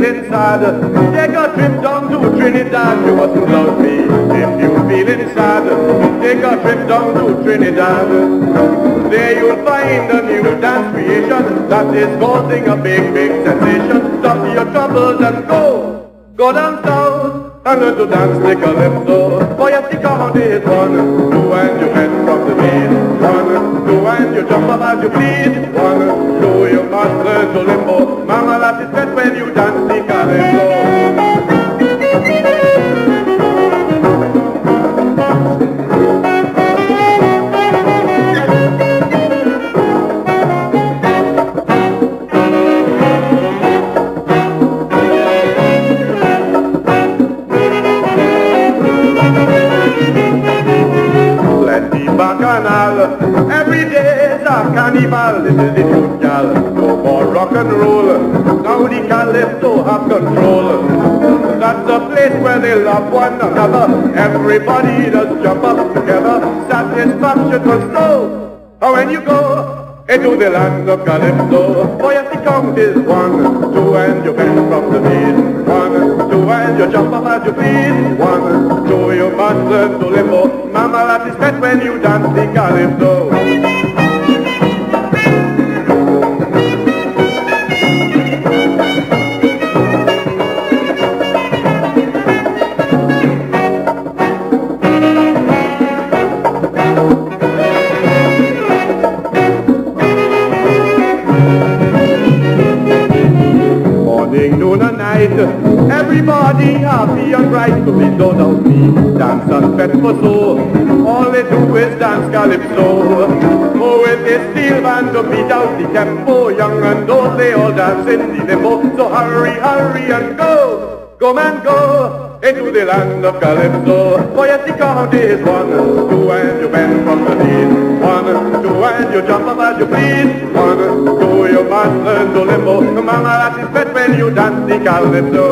sad, take a trip down to Trinidad. You mustn't love me if you're feeling sad. Take a trip down to Trinidad. There you'll find a new dance creation that is causing a big, big sensation. Stop your troubles and go, go down south. And learn to dance the calypso. Boy, you think on this one, two and you bend from the beat. One, two and you jump as you please. Limbo. Mama, that is best when you dance the bacchanal, every day's a carnival. This is the more rock and roll. Now the calypso have control. That's the place where they love one another. Everybody does jump up together. Satisfaction must know. And when you go into the land of Calypso, as the count is one, two, and you bend from the beat. One, two, and you jump up as you please. One, two, you must learn to limbo. Mama, that is best when you dance the Calypso. Night, everybody happy and bright. So please don't doubt me, dance and fete for so. All they do is dance calypso. Oh, with this steel band to beat out the tempo, young and old, they all dance in the limbo. So hurry, hurry and go, go man, go into the land of calypso. For yes, the count is one, two, and you bend from the beat. One, two, and you jump up as you please. One, two, man learn to limbo. Mama, that is pet when you dance the calypso.